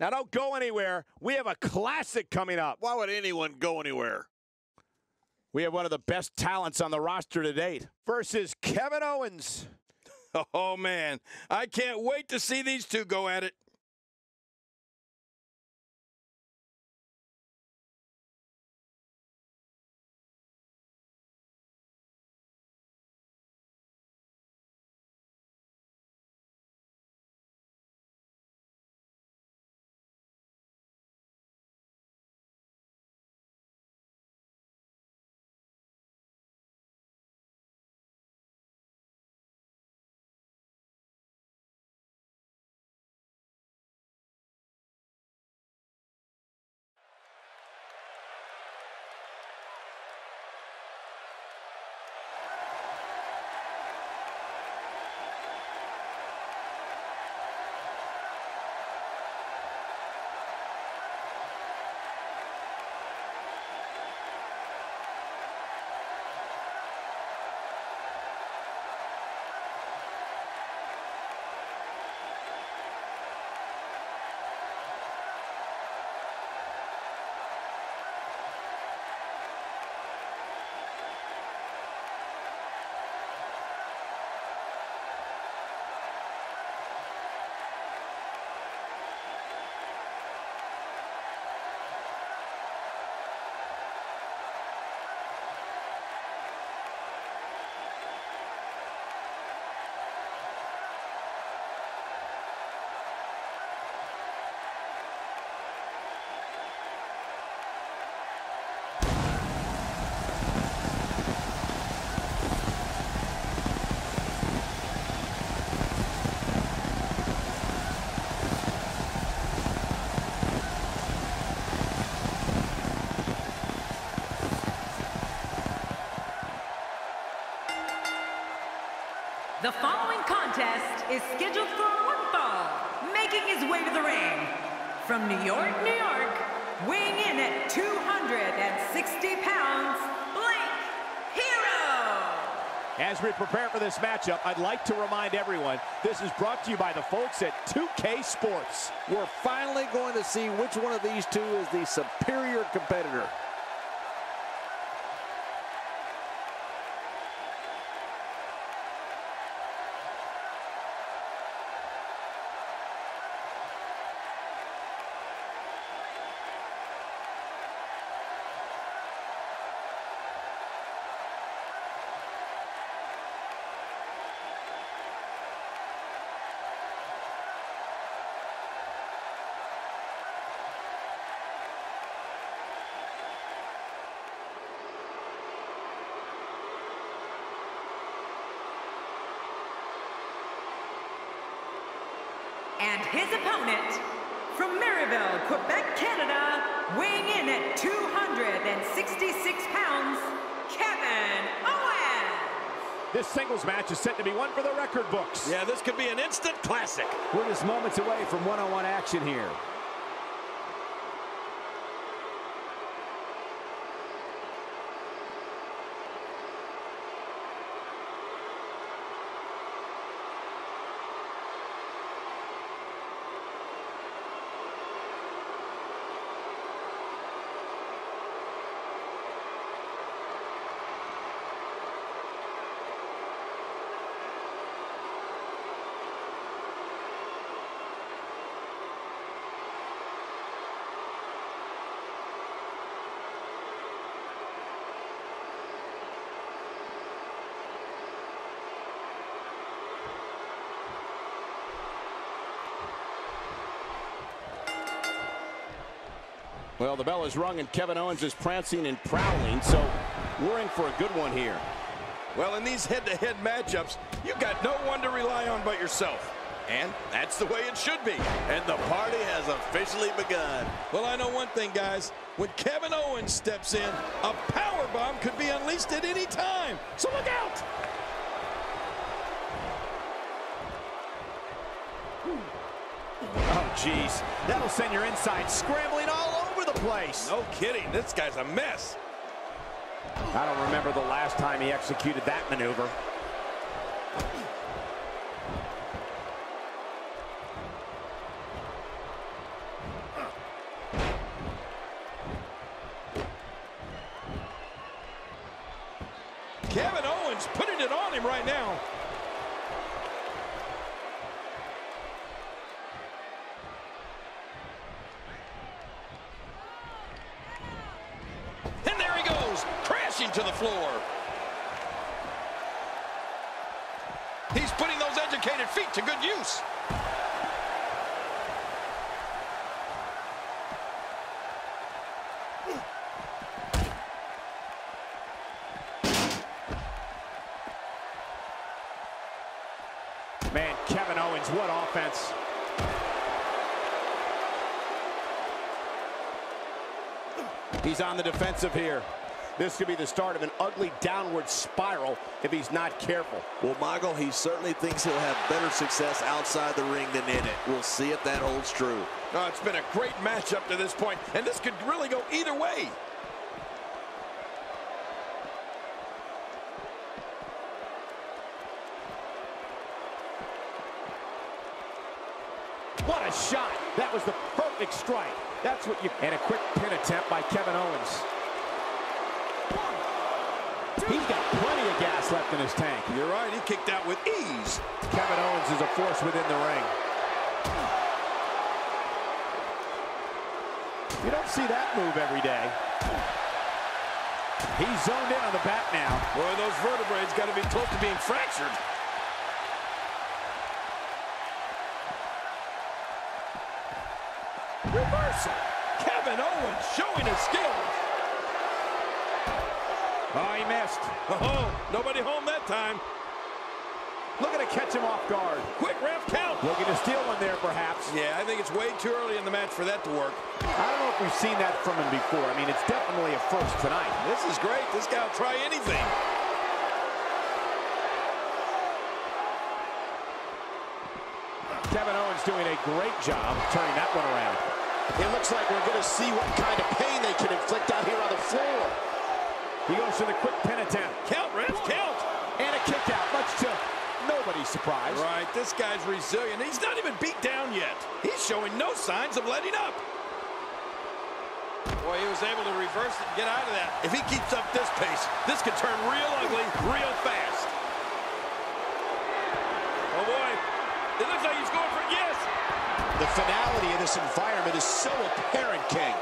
Now don't go anywhere. We have a classic coming up. Why would anyone go anywhere? We have one of the best talents on the roster to date versus Kevin Owens. Oh, man. I can't wait to see these two go at it. The following contest is scheduled for one fall, making his way to the ring. From New York, New York, weighing in at 260 pounds, Blake Hero. As we prepare for this matchup, I'd like to remind everyone this is brought to you by the folks at 2K Sports. We're finally going to see which one of these two is the superior competitor. And his opponent, from Marieville, Quebec, Canada, weighing in at 266 pounds, Kevin Owens. This singles match is set to be one for the record books. Yeah, this could be an instant classic. We're just moments away from one-on-one action here. Well, the bell is rung and Kevin Owens is prancing and prowling, so we're in for a good one here. Well, in these head-to-head matchups, you've got no one to rely on but yourself. And that's the way it should be. And the party has officially begun. Well, I know one thing, guys. When Kevin Owens steps in, a power bomb could be unleashed at any time. So look out! Oh, jeez. That'll send your insides scrambling all over place. No kidding. This guy's a mess. I don't remember the last time he executed that maneuver. Kevin Owens putting it on him right now. Floor. He's putting those educated feet to good use. Man, Kevin Owens, what offense. He's on the defensive here. This could be the start of an ugly downward spiral if he's not careful. Well, Michael, he certainly thinks he'll have better success outside the ring than in it. We'll see if that holds true. Oh, it's been a great match up to this point, and this could really go either way. What a shot. That was the perfect strike. That's what you... And a quick pin attempt by Kevin Owens. He's got plenty of gas left in his tank. You're right, he kicked out with ease. Kevin Owens is a force within the ring. You don't see that move every day. He's zoned in on the back now. Boy, those vertebrae got to be close to being fractured. Reversal. Kevin Owens showing his skills. Oh, he missed. Oh, nobody home that time. Looking to catch him off guard. Quick ref count. Looking to steal one there, perhaps. Yeah, I think it's way too early in the match for that to work. I don't know if we've seen that from him before. I mean, it's definitely a first tonight. This is great. This guy will try anything. Kevin Owens doing a great job turning that one around. It looks like we're going to see what kind of pain they can inflict out here on the floor. He goes for the quick pin attempt. Count, ref, count. And a kick out, much to nobody's surprise. Right, this guy's resilient. He's not even beat down yet. He's showing no signs of letting up. Boy, he was able to reverse it and get out of that. If he keeps up this pace, this could turn real ugly real fast. Oh, boy. It looks like he's going for it. Yes. The finality of this environment is so apparent, King.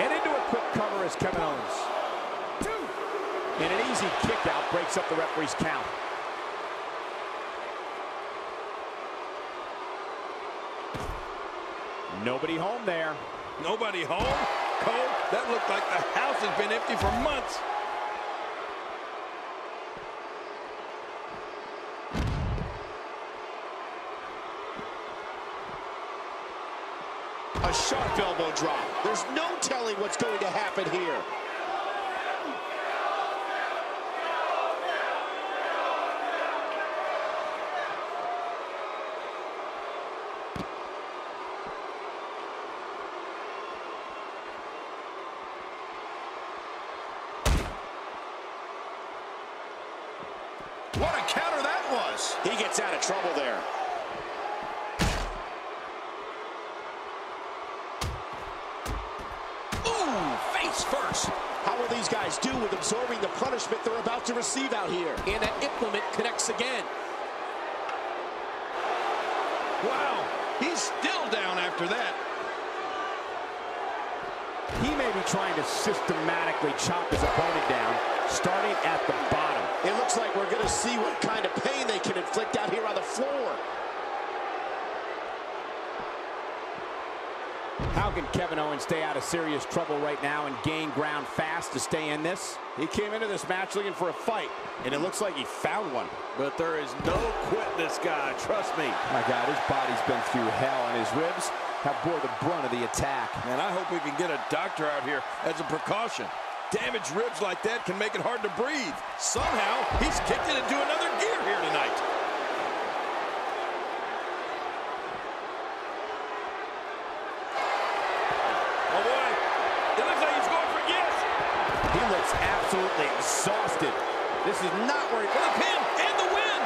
And into a quick cover is Kevin Owens. And an easy kick out breaks up the referee's count. Nobody home there. Nobody home? Cole, that looked like the house has been empty for months. A sharp elbow drop. There's no telling what's going to happen here. What a counter that was. He gets out of trouble there. Ooh, face first. How will these guys do with absorbing the punishment they're about to receive out here? And that implement connects again. Wow, he's still down after that. He may be trying to systematically chop his opponent down, starting at the bottom. It looks like we're going to see what kind of pain they can inflict out here on the floor. How can Kevin Owens stay out of serious trouble right now and gain ground fast to stay in this? He came into this match looking for a fight, and it looks like he found one. But there is no quitting this guy, trust me. My God, his body's been through hell, and his ribs have bore the brunt of the attack. And I hope we can get a doctor out here as a precaution. Damaged ribs like that can make it hard to breathe. Somehow, he's kicked it into another gear here tonight. Oh, boy. It looks like he's going for yes. He looks absolutely exhausted. This is not where he... For the pin and the win.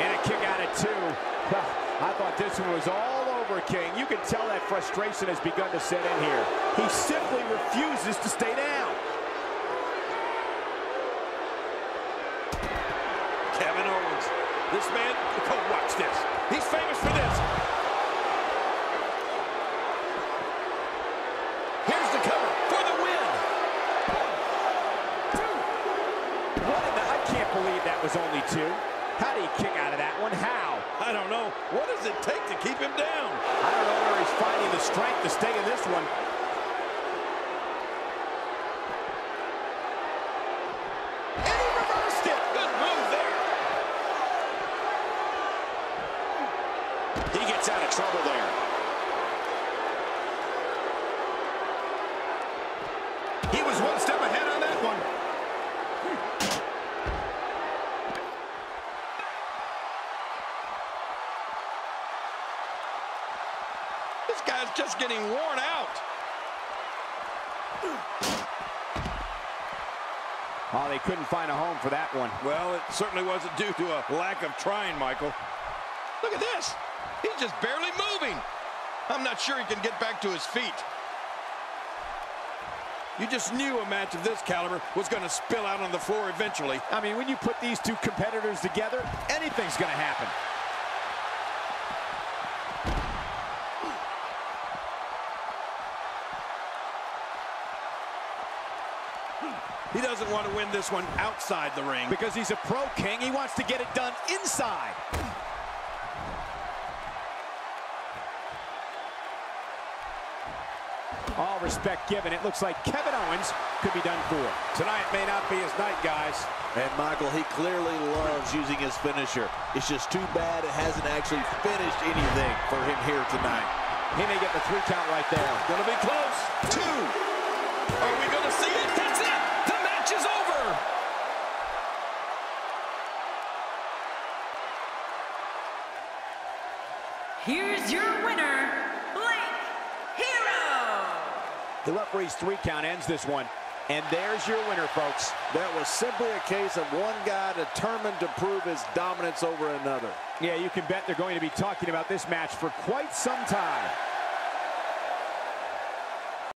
And a kick out at two. I thought this one was all over, King. You can tell that frustration has begun to set in here. He simply refuses to stay down. Kevin Owens. This man, go watch this. He's famous for this. Here's the cover for the win. Two. What the, I can't believe that was only two. How do you kick out of that one? How? I don't know. What does it take to keep him down? I don't know where he's finding the strength to stay in this one. And he reversed it. Good move there. He gets out of trouble there. He was one step ahead on that one. This guy's just getting worn out. Oh, they couldn't find a home for that one. Well, it certainly wasn't due to a lack of trying, Michael. Look at this. He's just barely moving. I'm not sure he can get back to his feet. You just knew a match of this caliber was going to spill out on the floor eventually. I mean, when you put these two competitors together, anything's going to happen. He doesn't want to win this one outside the ring. Because he's a pro king, he wants to get it done inside. All respect given, it looks like Kevin Owens could be done for. Tonight may not be his night, guys. And Michael, he clearly loves using his finisher. It's just too bad it hasn't actually finished anything for him here tonight. He may get the three count right there. Gonna be close. Two. Here's your winner, Blake Hero. The referee's three count ends this one. And there's your winner, folks. That was simply a case of one guy determined to prove his dominance over another. Yeah, you can bet they're going to be talking about this match for quite some time.